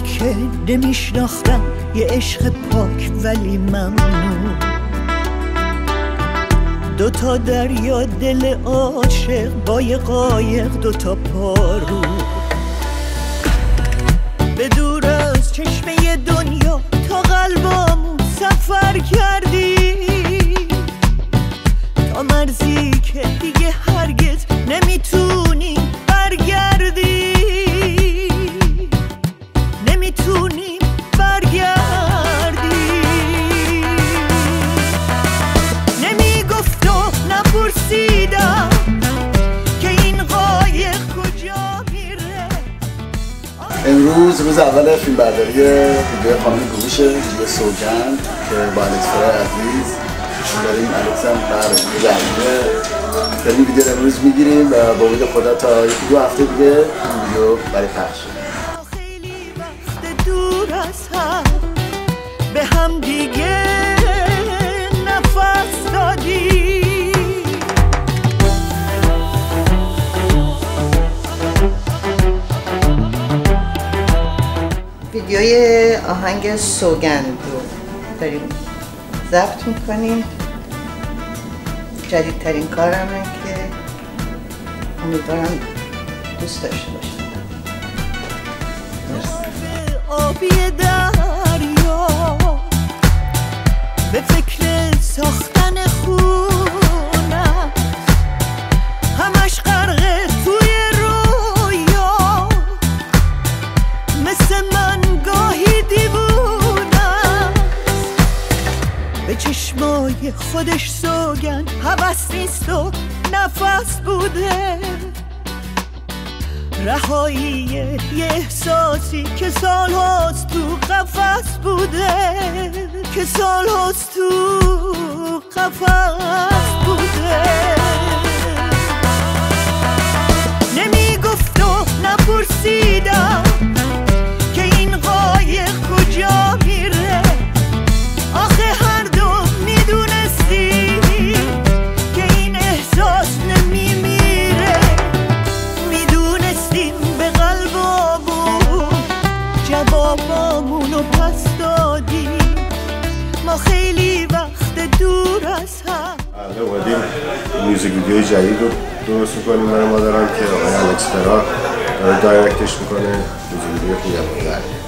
که نمیشناختم یه عشق پاک ولی ممنون. دوتا دریا دل عاشق با یه قایق دوتا پارو. به دور از چشمه دنیا تا قلبامون سفر کردی. روز اول فیلم برداری ویدیو خانم گروش ویدیو سوگند که با الکس عزیز داریم. الکس هم بر زمینه داریم ویدیو رو امروز می‌گیریم و با امید خدا تا یکی دو هفته دیگه این ویدیو برای پخش خیلی وقت دور از هم به هم دیگه ویدیوی آهنگ سوگند رو داریم ضبط می‌کنیم. جدیدترین کارمه که امیدوارم دوست داشته باشید. آبی دریا به فکر به چشمای خودش سوگن هوس نیست و نفس بوده. رهایی یه احساسی که سال هاست تو قفس بوده. که سال هاست تو قفس بوده. خیلی وقت دور از هم. بله اومدیم میوزیک ویدیوی جدید رو درست می‌کنیم. برای مادرم که آقای الکس فرار دایرکتش می‌کنه. میوزیک ویدیو خوبی هم